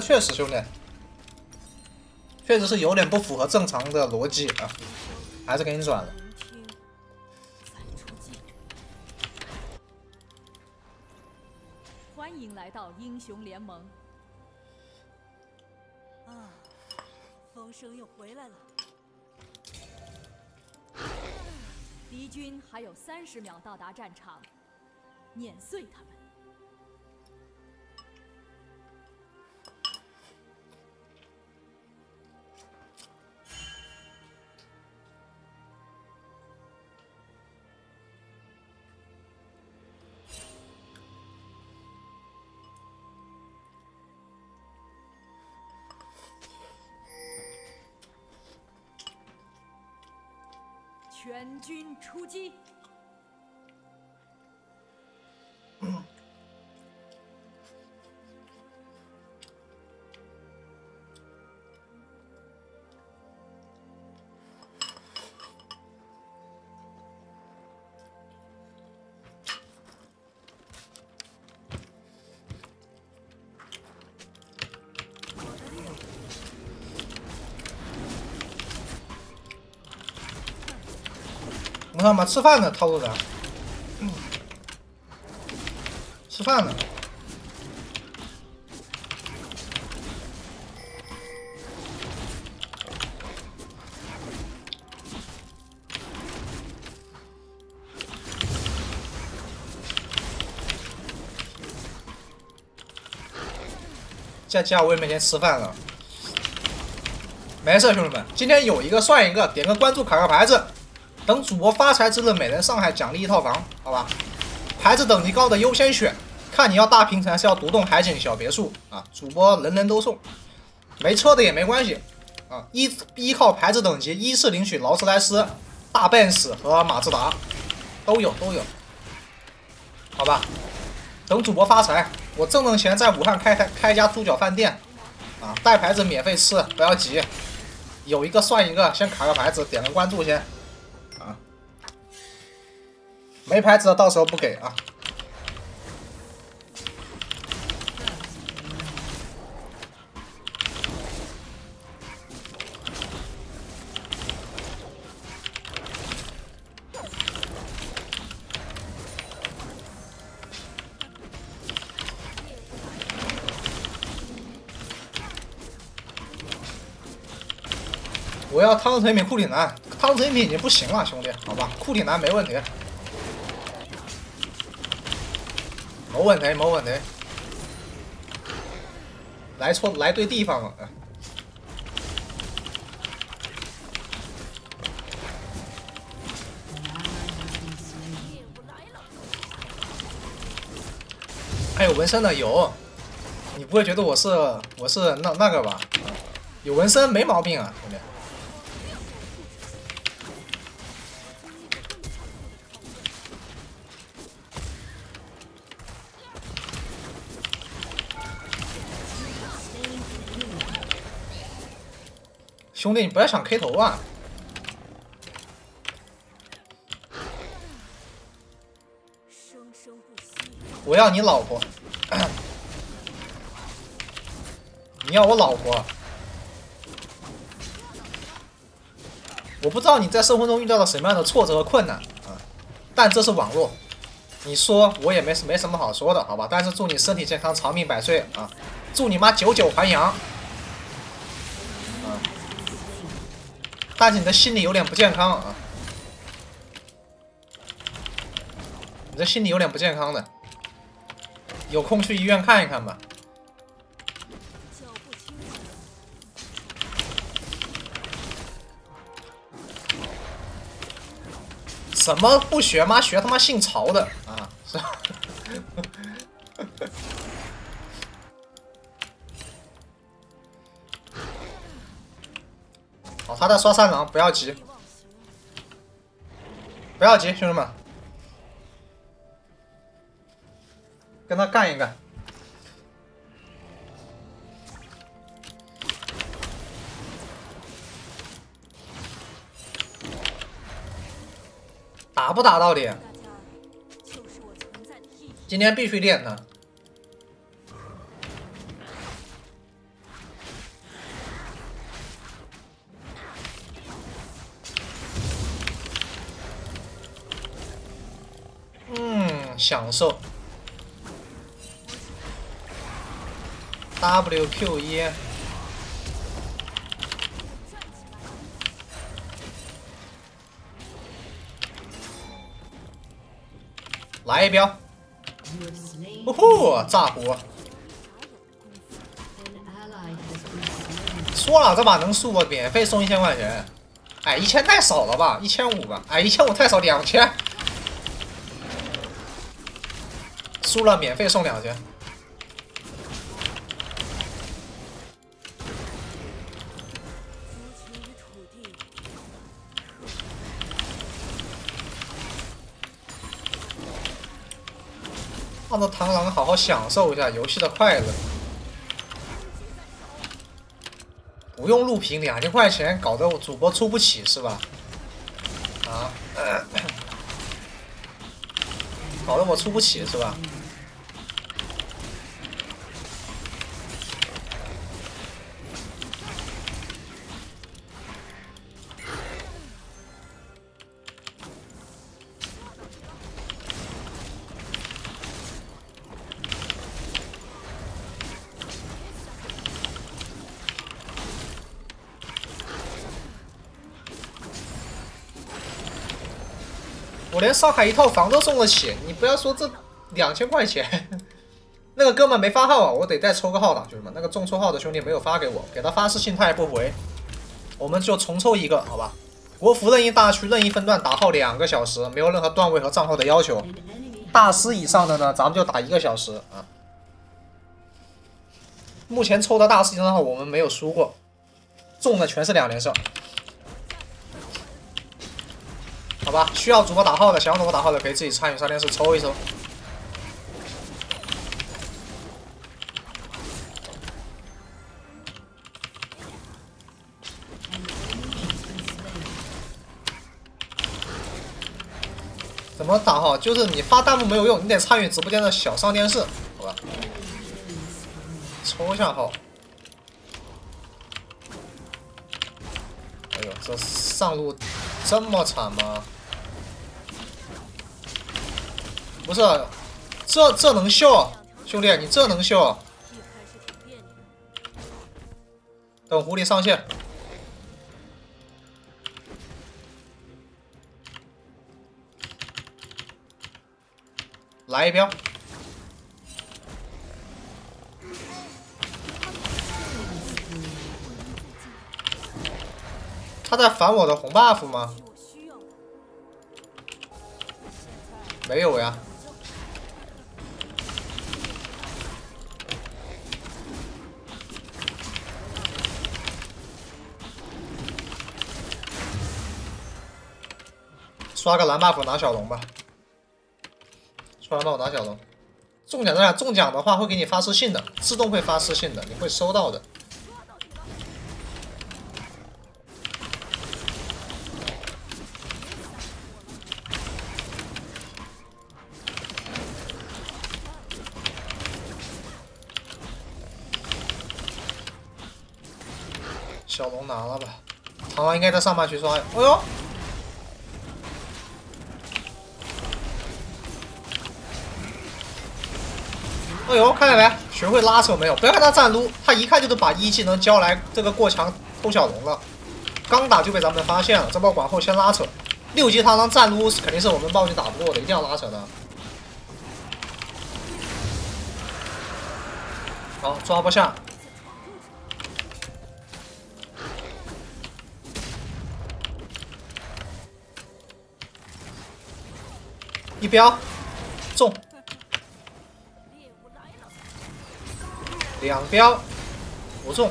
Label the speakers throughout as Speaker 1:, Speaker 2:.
Speaker 1: 确实兄弟，确实是有点不符合正常的逻辑啊，还是给你转了。
Speaker 2: 欢迎来到英雄联盟。
Speaker 3: 啊，风声又回来了。
Speaker 2: 敌军还有三十秒到达战场，碾碎他们。全军出击！
Speaker 1: 我他妈吃饭呢，套路啥？吃饭呢。在家我也没钱吃饭了。没事，兄弟们，今天有一个算一个，点个关注，卡个牌子。等主播发财之日，每人上海奖励一套房，好吧？牌子等级高的优先选，看你要大平层还是要独栋海景小别墅啊？主播人人都送，没车的也没关系啊！依依靠牌子等级依次领取劳斯莱斯、大奔驰和马自达，都有都有，好吧？等主播发财，我挣挣钱，在武汉开开开家猪脚饭店啊！带牌子免费吃，不要急，有一个算一个，先卡个牌子，点个关注先。没牌子的到时候不给啊！我要汤臣一品库里南，汤臣一品已经不行了，兄弟，好吧，库里南没问题。没问题，没问题。来错，来对地方了。还有纹身的有，你不会觉得我是我是那那个吧？有纹身没毛病啊，兄弟。兄弟，你不要想 K 头啊！我要你老婆，你要我老婆。我不知道你在生活中遇到了什么样的挫折和困难啊，但这是网络，你说我也没没什么好说的，好吧？但是祝你身体健康，长命百岁啊！祝你妈九九还阳！大姐你的心理有点不健康啊！你这心理有点不健康的，有空去医院看一看吧。什么不学吗？学他妈姓曹的啊！是。他在刷三郎，不要急，不要急，兄弟们，跟他干一干，打不打到底？今天必须练他。享受。W Q 一，来一镖，呼呼，炸锅！说了这把能输我免费送一千块钱，哎，一千太少了吧？一千五吧？哎，一千五太少，两千，输了免费送两千。放着，螳螂好好享受一下游戏的快乐。不用录屏，两千块钱搞得我主播出不起是吧？啊，搞得我出不起是吧？我连上海一套房都送得起，你不要说这两千块钱，那个哥们没发号啊，我得再抽个号了，兄弟们，那个中抽号的兄弟没有发给我，给他发私信他也不回，我们就重抽一个，好吧？国服任意大区任意分段打号两个小时，没有任何段位和账号的要求，大师以上的呢，咱们就打一个小时啊。目前抽的大师以上的号我们没有输过，中的全是两连胜。好吧，需要主播打号的，想要主播打号的可以自己参与上电视抽一抽。怎么打号？就是你发弹幕没有用，你得参与直播间的小上电视，好吧？抽一下号。哎呦，这上路这么惨吗？不是，这这能笑？兄弟，你这能笑？等狐狸上线。来一镖。他在反我的红 buff 吗？没有呀。刷个蓝 buff 拿小龙吧，刷蓝 buff 拿小龙。中奖的中奖的话会给你发私信的，自动会发私信的，你会收到的。小龙拿了吧，螳螂应该在上半区刷。哎呦！哎呦，看见没？学会拉扯没有？不要看他站撸，他一看就是把一技能交来这个过墙偷小龙了。刚打就被咱们发现了，这波管后先拉扯。六级螳螂站撸肯定是我们暴君打不过的，一定要拉扯的。好，抓不下。一镖中，两标不中。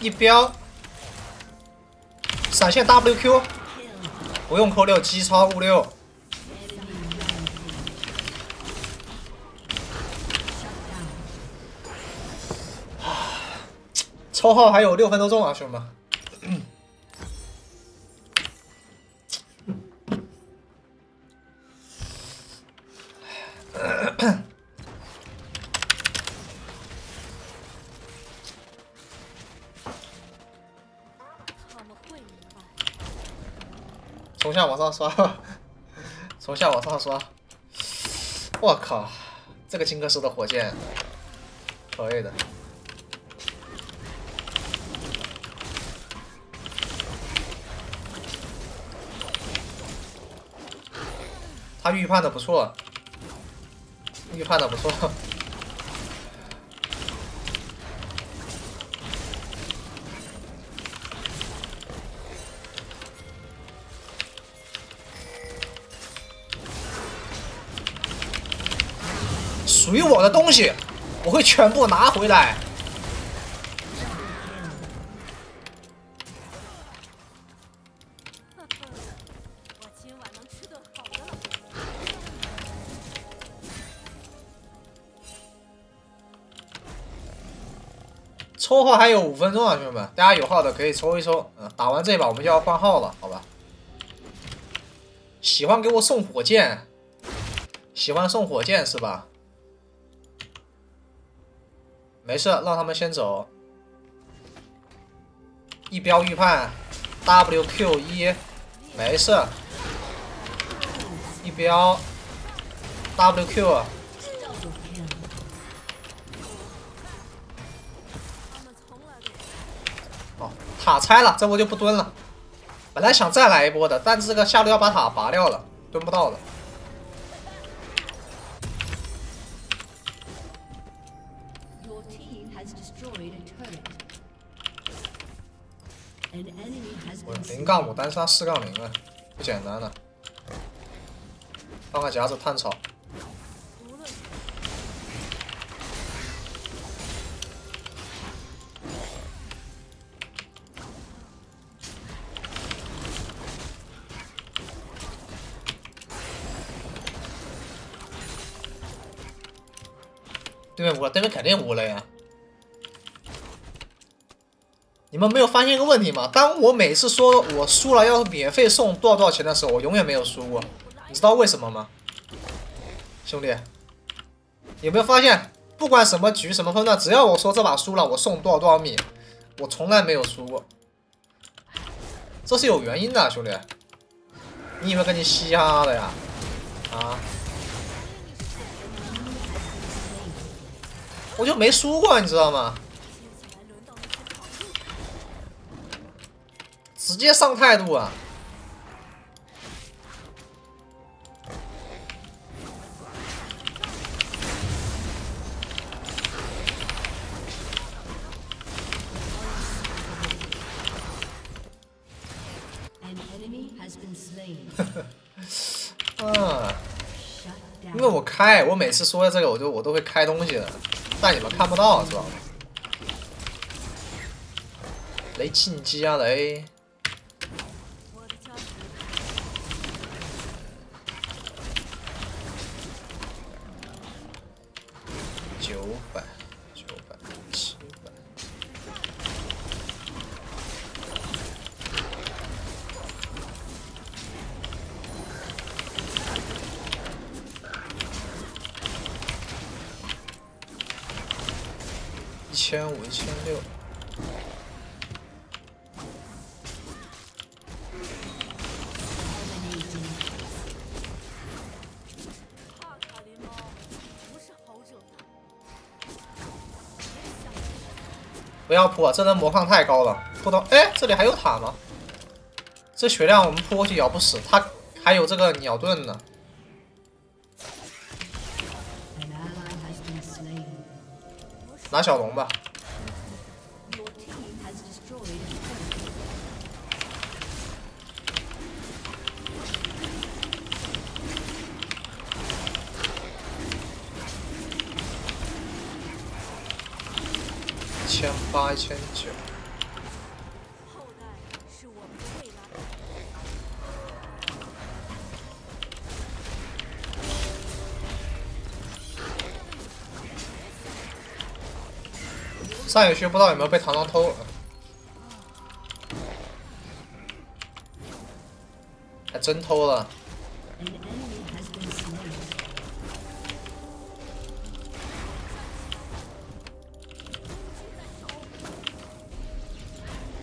Speaker 1: 一标，闪现 WQ，不用扣六，击超五六。抽号还有六分多钟啊，兄弟们。从下往上刷，从下往上刷。我靠，这个金克斯的火箭，可以的。他预判的不错，预判的不错。属于我的东西，我会全部拿回来。抽号还有五分钟啊，兄弟们，大家有号的可以抽一抽。嗯，打完这把我们就要换号了，好吧？喜欢给我送火箭，喜欢送火箭是吧？没事，让他们先走。一标预判，WQ 一，没事。一标，WQ。
Speaker 3: 他们从来都
Speaker 1: 哦，塔拆了，这波就不蹲了。本来想再来一波的，但这个下路要把塔拔掉了，蹲不到了。我 零杠五单杀四杠零啊，不简单了。放个夹子探草，对面无了，对面肯定无了呀。你们没有发现一个问题吗？当我每次说我输了要免费送多少多少钱的时候，我永远没有输过。你知道为什么吗？兄弟，有没有发现，不管什么局什么分段，只要我说这把输了，我送多少多少米，我从来没有输过。这是有原因的，兄弟。你以为跟你嘻嘻哈哈的呀？啊？我就没输过，你知道吗？直接上态度啊. 啊，因为我开，我每次说的这个，我就我都会开东西的，但你们看不到，知道吧？雷进击啊雷！千五，一千六。
Speaker 3: 帕卡林猫不是好惹。
Speaker 1: 不要扑啊！这人魔抗太高了，扑到哎，这里还有塔吗？这血量我们扑过去咬不死，他还有这个鸟盾呢。拿小龙吧。千八千九。上一学不知道有没有被螳螂偷了。还真偷了。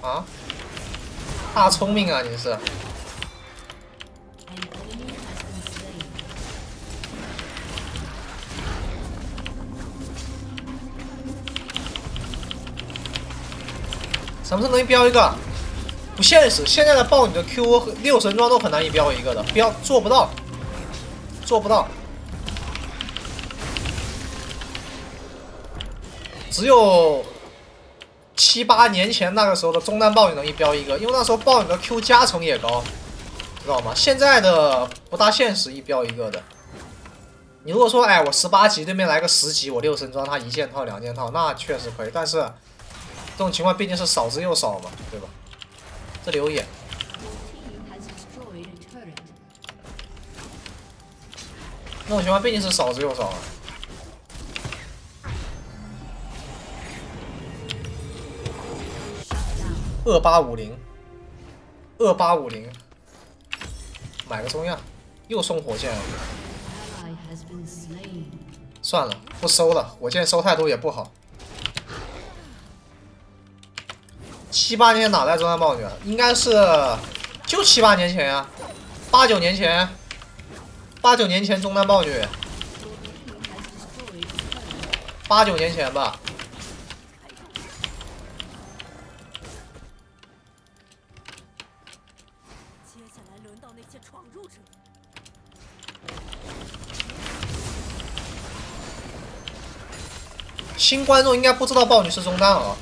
Speaker 1: 啊？大聪明啊你是。什么时候能标一个？不现实，现在的豹女的 Q 和六神装都很难一标一个的，标做不到，做不到。只有七八年前那个时候的中单豹女能一标一个，因为那时候豹女的 Q 加成也高，知道吗？现在的不大现实一标一个的。你如果说，哎，我十八级对面来个十级，我六神装他一件套两件套，那确实可以。但是这种情况毕竟是少之又少嘛，对吧？这里有眼
Speaker 4: ，Your team has destroyed a turret.
Speaker 1: 那种情况毕竟是少之又少啊。二八五零，二八五零，买个中样，又送火箭，算了，不收了，火箭收太多也不好。七八年哪来中单豹女啊？应该是就七八年前啊、八九年前，八九年前中单豹女，八九年前吧。新观众应该不知道豹女是中单啊。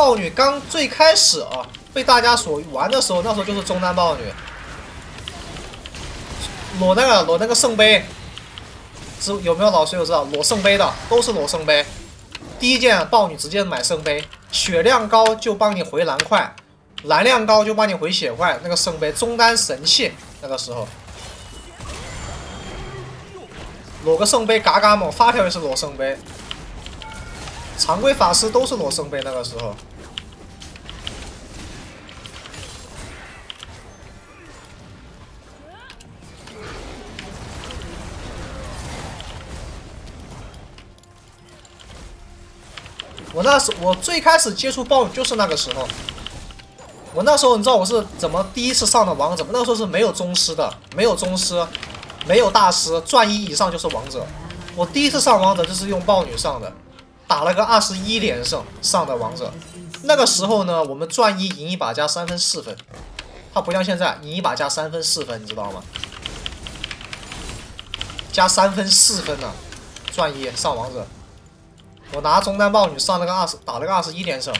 Speaker 1: 豹女刚最开始啊被大家所玩的时候，那时候就是中单豹女，裸那个裸那个圣杯，知有没有老水友知道裸圣杯的都是裸圣杯。第一件豹女直接买圣杯，血量高就帮你回蓝块，蓝量高就帮你回血块。那个圣杯中单神器，那个时候裸个圣杯嘎嘎猛，发条也是裸圣杯。常规法师都是裸圣杯，那个时候。我那时我最开始接触豹女就是那个时候。我那时候你知道我是怎么第一次上的王者吗？那个时候是没有宗师的，没有宗师，没有大师，钻一以上就是王者。我第一次上王者就是用豹女上的。打了个二十一连胜上的王者，那个时候呢，我们钻一赢一把加三分四分，它不像现在赢一把加三分四分，你知道吗？加三分四分呢，钻一上王者，我拿中单豹女上了个二十，打了个二十一连胜，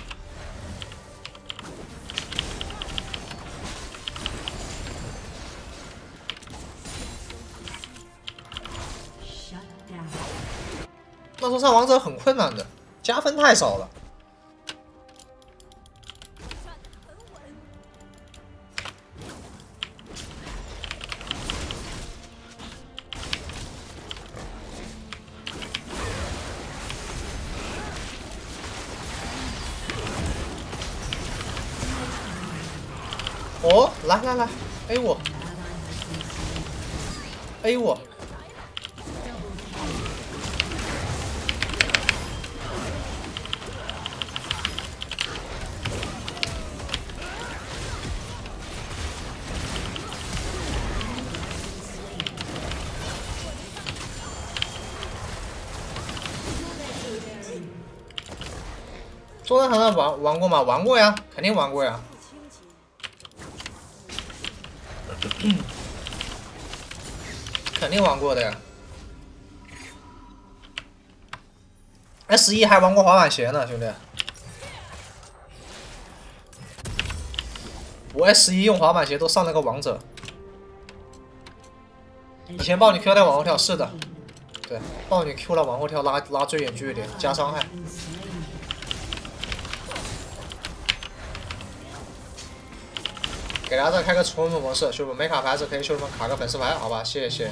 Speaker 1: 那时候上王者很困难的，加分太少了。哦来来来 a 我。A 我。中单还能玩玩过吗？玩过呀肯定玩过呀。
Speaker 3: 嗯
Speaker 1: 肯定玩过的呀。S 一还玩过滑板鞋呢，兄弟。我 S 一用滑板鞋都上了个王者。以前豹女 Q 带往后跳，是的，对，豹女 Q 了往后跳拉拉最远距离加伤害。给大家再开个宠物模式，兄弟们没卡牌子可以兄弟们卡个粉丝牌，好吧？谢谢。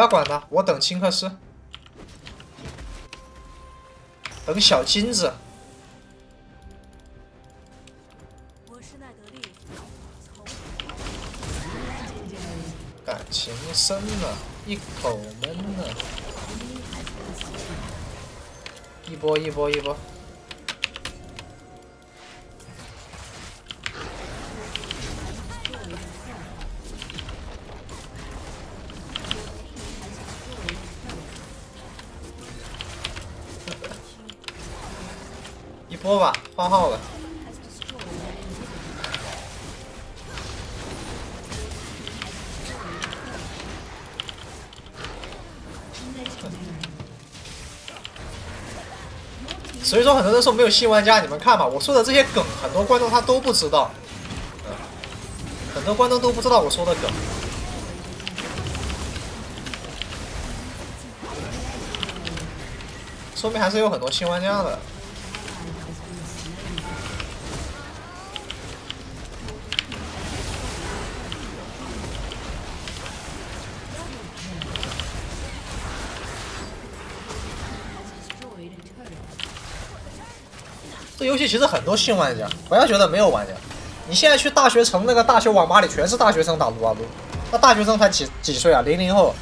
Speaker 4: 不要管他，我等青克斯，等小金子。感情深了，一口闷了。一波一波一波，一波吧，换号了。所以说，很多人说没有新玩家，你们看吧，我说的这些梗，很多观众他都不知道，很多观众都不知道我说的梗。说明还是有很多新玩家的。游戏其实很多新玩家，不要觉得没有玩家。你现在去大学城那个大学网吧里，全是大学生打撸啊撸。那大学生才几几岁啊？零零后，